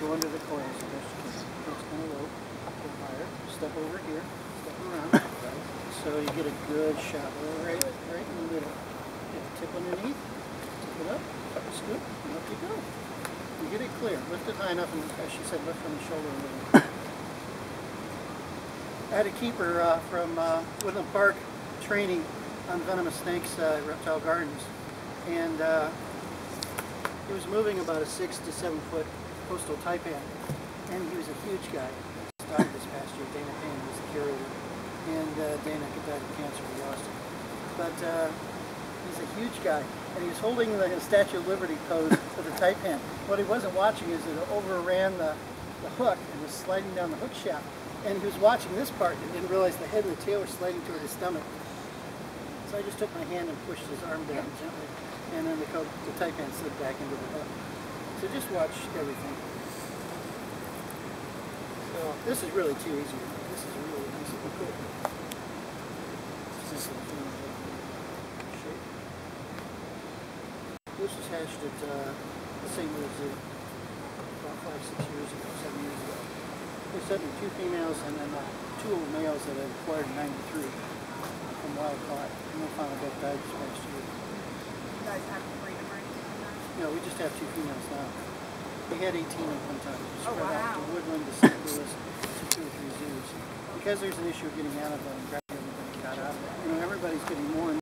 go under the coils as best you can. Kind of low. Go higher. Step over here. Step around. So you get a good shot. Right, right in the middle. The tip underneath. Tip it up. Scoop. And up you go. You get it clear. Lift it high enough, and as she said, lift from the shoulder a little. I had a keeper uh, from uh, Woodland Park training on venomous snakes uh, at Reptile Gardens, and uh, he was moving about a six to seven foot coastal taipan, and he was a huge guy. He died this past year. Dana Payne was the curator, and uh, Dana died of cancer. We lost him, but uh, he's a huge guy, and he was holding the Statue of Liberty pose for the taipan. What he wasn't watching is it overran the, the hook and was sliding down the hook shaft. And he was watching this part and didn't realize the head and the tail were sliding toward his stomach. So I just took my hand and pushed his arm down gently, and then the, the taipan slid back into the hook. So just watch everything. So this is really too easy. This is really nice and cool. A little shape. This was hatched at uh, the St. Louis Zoo about five, six years ago, seven years ago. Me two females and then uh, two old males that I acquired in 93 from wild caught. And they finally died this past year. No, we just have two females now. We had 18 at one time. Oh, Spread out to. Woodland, to St. Louis, to two or three zoos. Because there's an issue of getting out of them, grabbing everybody got out of it. You know, everybody's getting more and